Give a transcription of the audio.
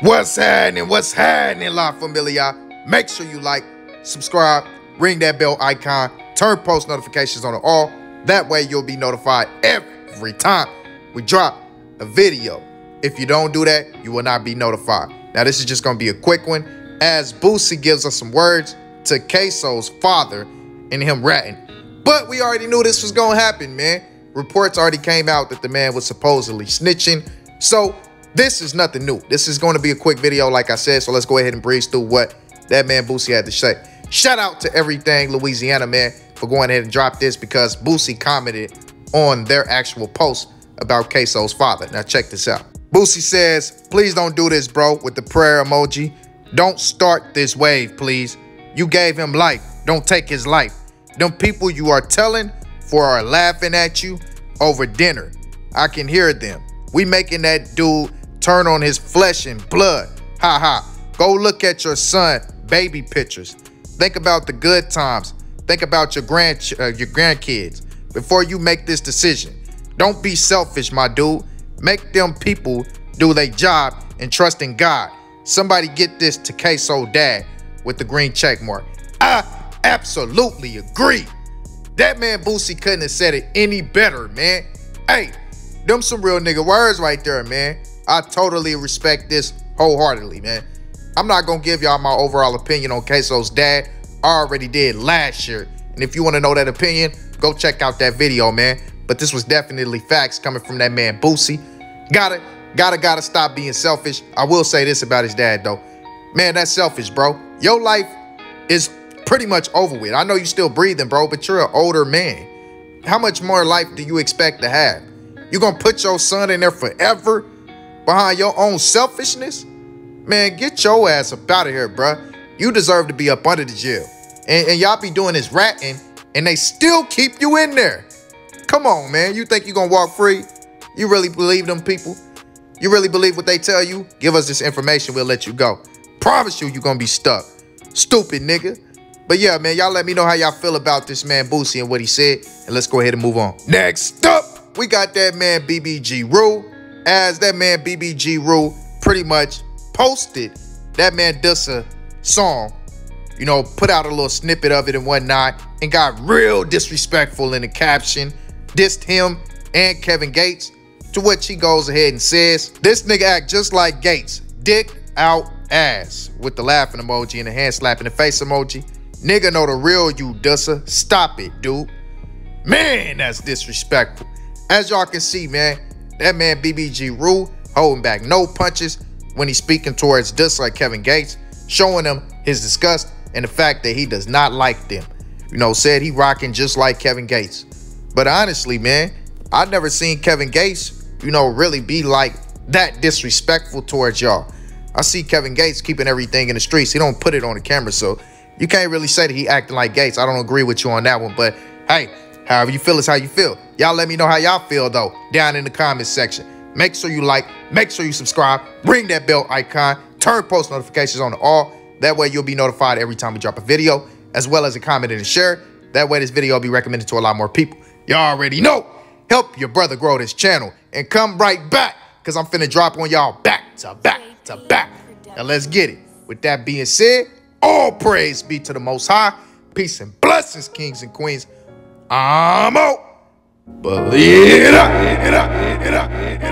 What's happening? What's happening, La Familia? Make sure you like, subscribe, ring that bell icon, turn post notifications on all. That way you'll be notified every time we drop a video. If you don't do that, you will not be notified. Now, this is just going to be a quick one as Boosie gives us some words to Ksoo's father and him ratting. But we already knew this was going to happen, man. Reports already came out that the man was supposedly snitching. So this is nothing new. This is going to be a quick video, like I said. So let's go ahead and breeze through what that man Boosie had to say. Shout out to everything Louisiana, man, for going ahead and drop this because Boosie commented on their actual post about Ksoo's father. Now check this out. Boosie says, please don't do this, bro, with the prayer emoji. Don't start this wave, please. You gave him life. Don't take his life. Them people you are telling for are laughing at you over dinner. I can hear them. We making that dude turn on his flesh and blood. Ha ha. Go look at your son baby pictures. Think about the good times. Think about your grand uh, your grandkids before you make this decision. Don't be selfish, my dude. Make them people do their job and trust in God. Somebody get this to Ksoo dad with the green check mark. I absolutely agree. That man Boosie couldn't have said it any better, man. Hey, them some real nigga words right there, man. I totally respect this wholeheartedly, man. I'm not gonna give y'all my overall opinion on Ksoo's dad. I already did last year. And if you want to know that opinion, go check out that video, man. But this was definitely facts coming from that man Boosie. Gotta, gotta, gotta stop being selfish. I will say this about his dad, though. Man, that's selfish, bro. Your life is pretty much over with. I know you're still breathing, bro, but you're an older man. How much more life do you expect to have? You're gonna put your son in there forever behind your own selfishness? Man, get your ass up out of here, bruh. You deserve to be up under the jail. And, and y'all be doing this ratting, and they still keep you in there. Come on, man. You think you gonna walk free? You really believe them people? You really believe what they tell you? Give us this information, we'll let you go. Promise you, you gonna be stuck. Stupid nigga. But yeah, man, y'all let me know how y'all feel about this man Boosie and what he said, and let's go ahead and move on. Next up, we got that man BBG Rule. As that man BBG Rule pretty much posted that man Dusa song, you know, put out a little snippet of it and whatnot, and got real disrespectful in the caption, dissed him and Kevin Gates, to which he goes ahead and says, This nigga act just like Gates, dick out ass, with the laughing emoji and the hand slapping the face emoji. Nigga know the real you, Dusa. Stop it, dude. Man, that's disrespectful. As y'all can see, man, that man BBG Rule holding back no punches when he's speaking towards just like Kevin Gates, showing him his disgust and the fact that he does not like them. You know, said he rocking just like Kevin Gates. But honestly, man, I've never seen Kevin Gates, you know, really be like that disrespectful towards y'all. I see Kevin Gates keeping everything in the streets. He don't put it on the camera, so you can't really say that he acting like Gates. I don't agree with you on that one, but hey, however you feel is how you feel. Y'all let me know how y'all feel though down in the comments section. Make sure you like, make sure you subscribe, ring that bell icon, turn post notifications on to all. That way you'll be notified every time we drop a video, as well as a comment and a share. That way this video will be recommended to a lot more people. Y'all already know. Help your brother grow this channel and come right back because I'm finna drop on y'all back to back to back. Now let's get it. With that being said, all praise be to the Most High. Peace and blessings, kings and queens. I'm out. Believe it up, it up, it up, it up.